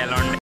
Elon